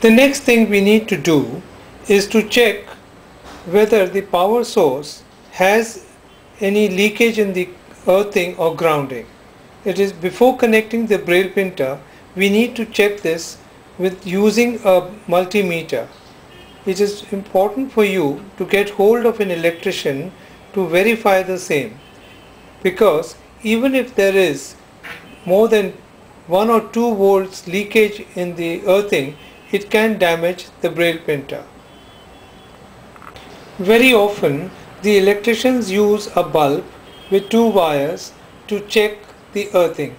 The next thing we need to do is to check whether the power source has any leakage in the earthing or grounding. It is before connecting the braille printer we need to check this with using a multimeter. It is important for you to get hold of an electrician to verify the same because even if there is more than 1 or 2 volts leakage in the earthing it can damage the braille printer. Very often the electricians use a bulb with two wires to check the earthing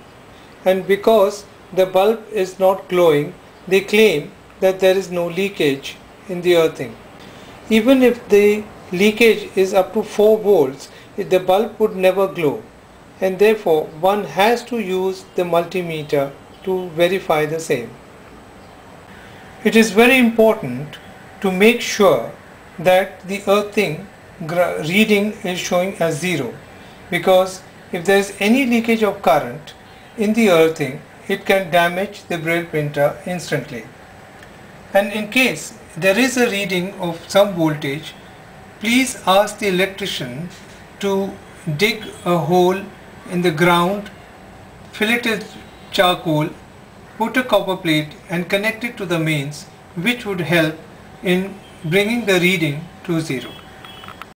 and because the bulb is not glowing they claim that there is no leakage in the earthing. Even if the leakage is up to 4 volts the bulb would never glow and therefore one has to use the multimeter to verify the same. It is very important to make sure that the earthing reading is showing as zero because if there is any leakage of current in the earthing it can damage the braille printer instantly. And in case there is a reading of some voltage please ask the electrician to dig a hole in the ground, fill it with charcoal put a copper plate and connect it to the mains which would help in bringing the reading to zero.